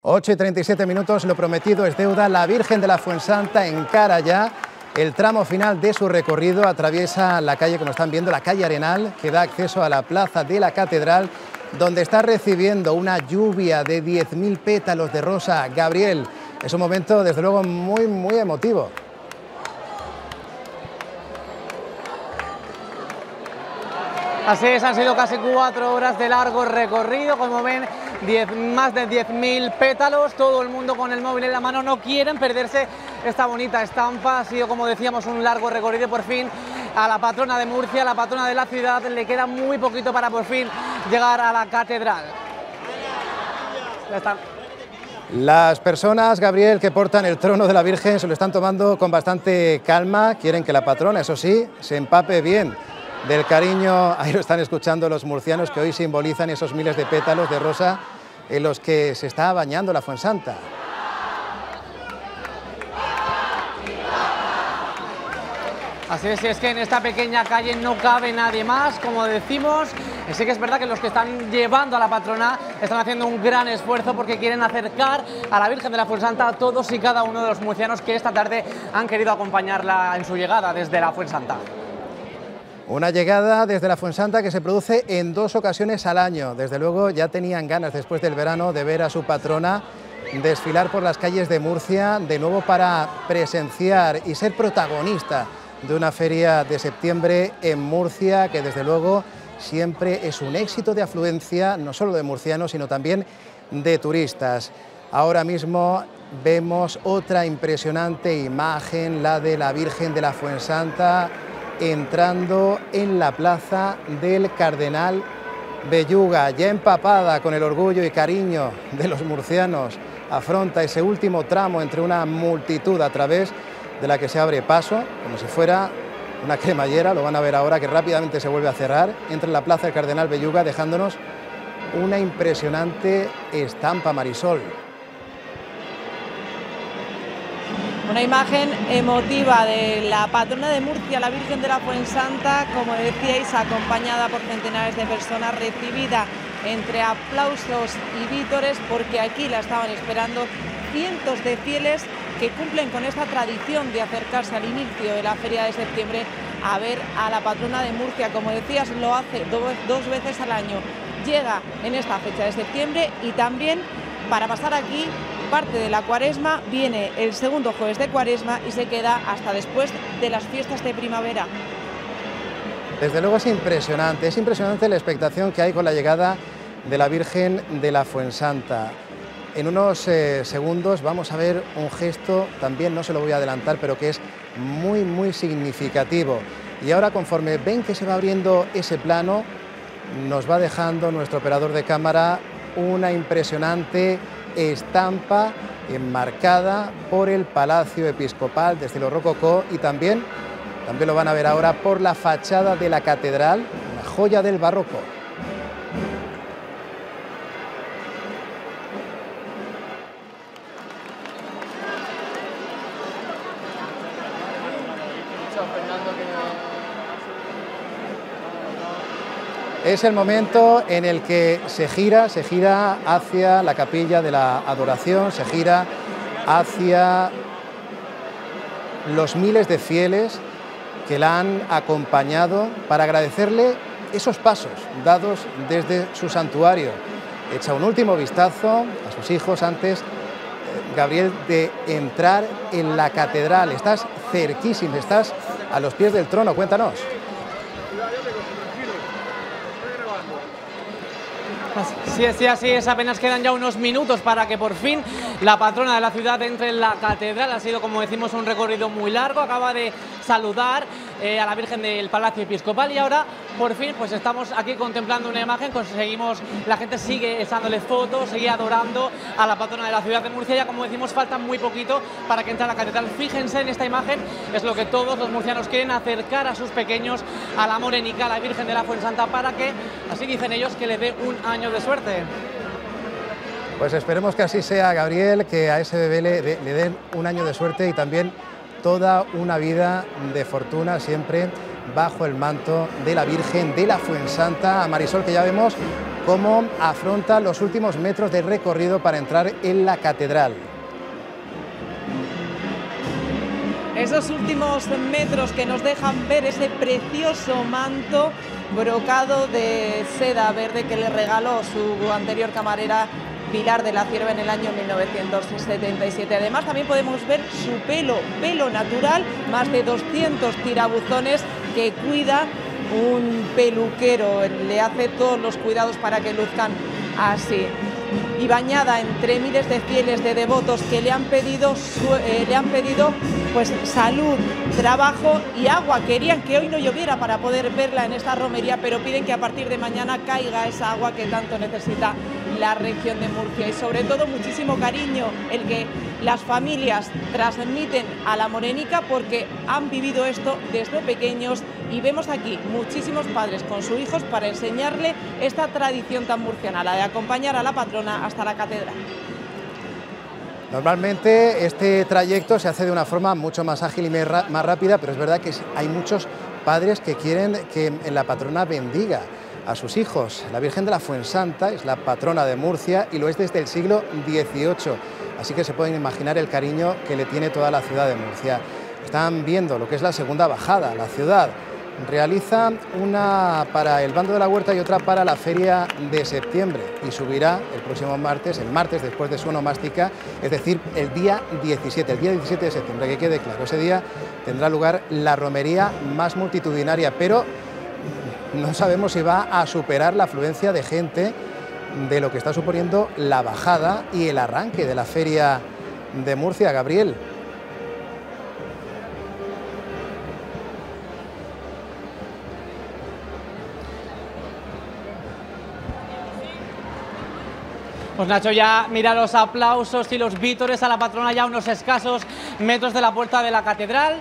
8 y 37 minutos, lo prometido es deuda. La Virgen de la Fuensanta encara ya el tramo final de su recorrido. Atraviesa la calle, como están viendo, la calle Arenal, que da acceso a la plaza de la Catedral, donde está recibiendo una lluvia de 10.000 pétalos de rosa. Gabriel, es un momento, desde luego, muy, muy emotivo. Así es, han sido casi cuatro horas de largo recorrido, como ven, más de 10.000 pétalos, todo el mundo con el móvil en la mano, no quieren perderse esta bonita estampa, ha sido como decíamos un largo recorrido, por fin a la patrona de Murcia, la patrona de la ciudad, le queda muy poquito para por fin llegar a la catedral. Las personas, Gabriel, que portan el trono de la Virgen se lo están tomando con bastante calma, quieren que la patrona, eso sí, se empape bien del cariño, ahí lo están escuchando los murcianos que hoy simbolizan esos miles de pétalos de rosa en los que se está bañando la Fuensanta. Así es, es que en esta pequeña calle no cabe nadie más, como decimos. Sí que es verdad que los que están llevando a la patrona están haciendo un gran esfuerzo porque quieren acercar a la Virgen de la Fuensanta a todos y cada uno de los murcianos que esta tarde han querido acompañarla en su llegada desde la Fuensanta. Una llegada desde la Fuensanta que se produce en dos ocasiones al año. Desde luego ya tenían ganas después del verano de ver a su patrona desfilar por las calles de Murcia, de nuevo para presenciar y ser protagonista de una feria de septiembre en Murcia, que desde luego siempre es un éxito de afluencia, no solo de murcianos, sino también de turistas. Ahora mismo vemos otra impresionante imagen, la de la Virgen de la Fuensanta, entrando en la plaza del Cardenal Belluga, ya empapada con el orgullo y cariño de los murcianos, afronta ese último tramo entre una multitud a través de la que se abre paso, como si fuera una cremallera, lo van a ver ahora que rápidamente se vuelve a cerrar, entra en la plaza del Cardenal Belluga dejándonos una impresionante estampa marisol. Una imagen emotiva de la patrona de Murcia, la Virgen de la Fuensanta, como decíais, acompañada por centenares de personas, recibida entre aplausos y vítores, porque aquí la estaban esperando cientos de fieles que cumplen con esta tradición de acercarse al inicio de la feria de septiembre a ver a la patrona de Murcia. Como decías, lo hace dos veces al año. Llega en esta fecha de septiembre y también para pasar aquí parte de la cuaresma, viene el segundo jueves de cuaresma y se queda hasta después de las fiestas de primavera. Desde luego es impresionante, es impresionante la expectación que hay con la llegada de la Virgen de la Fuensanta. En unos eh, segundos vamos a ver un gesto, también no se lo voy a adelantar, pero que es muy, muy significativo. Y ahora conforme ven que se va abriendo ese plano, nos va dejando nuestro operador de cámara una impresionante estampa enmarcada por el Palacio Episcopal de estilo rococó y también, también lo van a ver ahora por la fachada de la catedral, una joya del barroco. Es el momento en el que se gira, se gira hacia la capilla de la adoración, se gira hacia los miles de fieles que la han acompañado para agradecerle esos pasos dados desde su santuario. Echa un último vistazo a sus hijos antes, eh, Gabriel, de entrar en la catedral. Estás cerquísimo, estás a los pies del trono, cuéntanos. Sí, sí, así es. Apenas quedan ya unos minutos para que por fin la patrona de la ciudad entre en la catedral. Ha sido, como decimos, un recorrido muy largo. Acaba de saludar eh, a la Virgen del Palacio Episcopal y ahora, por fin, pues estamos aquí contemplando una imagen. Conseguimos, la gente sigue echándole fotos, sigue adorando a la patrona de la ciudad de Murcia. Ya, como decimos, falta muy poquito para que entre a la catedral. Fíjense en esta imagen, es lo que todos los murcianos quieren, acercar a sus pequeños a la morenica, a la Virgen de la Fuensanta, para que, así dicen ellos, que le dé un año de suerte. Pues esperemos que así sea, Gabriel, que a ese bebé le den un año de suerte y también toda una vida de fortuna siempre bajo el manto de la Virgen de la Fuensanta, a Marisol, que ya vemos cómo afronta los últimos metros de recorrido para entrar en la catedral. Esos últimos metros que nos dejan ver ese precioso manto brocado de seda verde que le regaló su anterior camarera Pilar de la Cierva en el año 1977. Además también podemos ver su pelo, pelo natural, más de 200 tirabuzones que cuida un peluquero, le hace todos los cuidados para que luzcan así y bañada entre miles de fieles, de devotos que le han pedido, eh, le han pedido pues salud, trabajo y agua. Querían que hoy no lloviera para poder verla en esta romería, pero piden que a partir de mañana caiga esa agua que tanto necesita la región de Murcia y sobre todo muchísimo cariño el que las familias transmiten a la morenica porque han vivido esto desde pequeños y vemos aquí muchísimos padres con sus hijos para enseñarle esta tradición tan murciana, la de acompañar a la patrona hasta la catedral. Normalmente este trayecto se hace de una forma mucho más ágil y más rápida, pero es verdad que hay muchos padres que quieren que la patrona bendiga a sus hijos. La Virgen de la Fuensanta es la patrona de Murcia y lo es desde el siglo XVIII, así que se pueden imaginar el cariño que le tiene toda la ciudad de Murcia. Están viendo lo que es la segunda bajada, la ciudad realiza una para el bando de la huerta y otra para la feria de septiembre y subirá el próximo martes, el martes después de su onomástica, es decir, el día 17, el día 17 de septiembre, que quede claro, ese día tendrá lugar la romería más multitudinaria, pero no sabemos si va a superar la afluencia de gente de lo que está suponiendo la bajada y el arranque de la feria de Murcia, Gabriel. Pues Nacho, ya mira los aplausos y los vítores a la patrona ya unos escasos metros de la puerta de la catedral.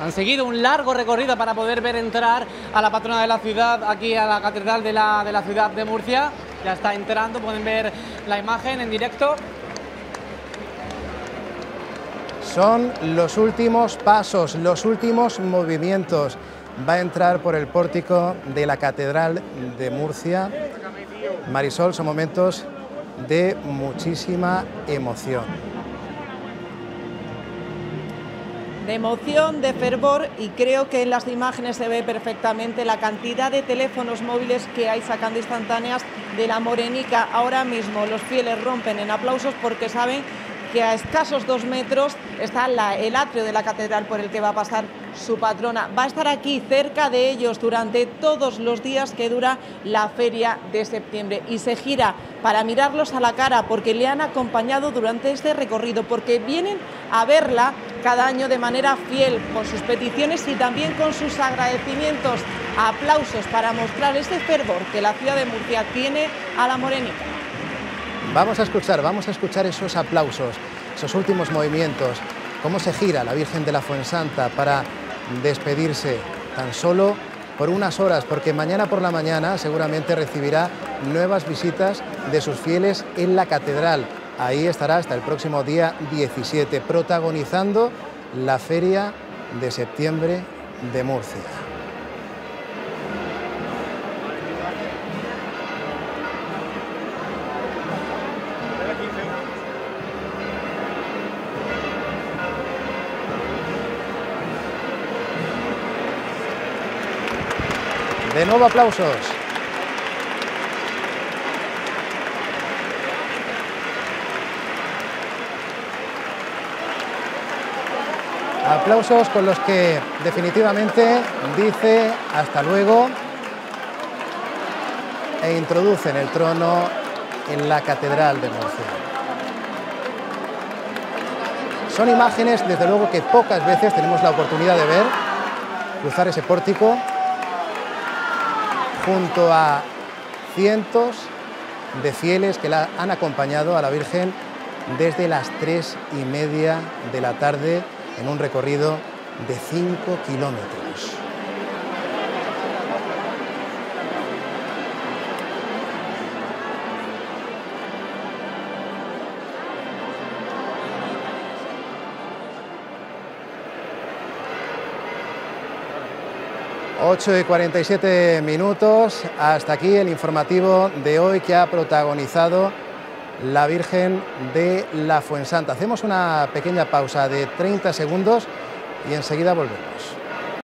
Han seguido un largo recorrido para poder ver entrar a la patrona de la ciudad aquí a la catedral de la, de la ciudad de Murcia. Ya está entrando, pueden ver la imagen en directo. Son los últimos pasos, los últimos movimientos. Va a entrar por el pórtico de la Catedral de Murcia. Marisol, son momentos de muchísima emoción. De emoción, de fervor y creo que en las imágenes se ve perfectamente la cantidad de teléfonos móviles que hay sacando instantáneas de la Morenica. Ahora mismo los fieles rompen en aplausos porque saben que a escasos dos metros está el atrio de la catedral por el que va a pasar su patrona. Va a estar aquí cerca de ellos durante todos los días que dura la feria de septiembre y se gira para mirarlos a la cara porque le han acompañado durante este recorrido, porque vienen a verla cada año de manera fiel con sus peticiones y también con sus agradecimientos. Aplausos para mostrar este fervor que la ciudad de Murcia tiene a la morenica. Vamos a escuchar, vamos a escuchar esos aplausos, esos últimos movimientos, cómo se gira la Virgen de la Fuensanta para despedirse tan solo por unas horas, porque mañana por la mañana seguramente recibirá nuevas visitas de sus fieles en la catedral. Ahí estará hasta el próximo día 17, protagonizando la feria de septiembre de Murcia. De nuevo aplausos. Aplausos con los que definitivamente dice hasta luego e introducen el trono en la Catedral de Murcia. Son imágenes, desde luego, que pocas veces tenemos la oportunidad de ver, cruzar ese pórtico junto a cientos de fieles que la han acompañado a la Virgen desde las tres y media de la tarde en un recorrido de cinco kilómetros. 8 y 47 minutos. Hasta aquí el informativo de hoy que ha protagonizado la Virgen de la Fuensanta. Hacemos una pequeña pausa de 30 segundos y enseguida volvemos.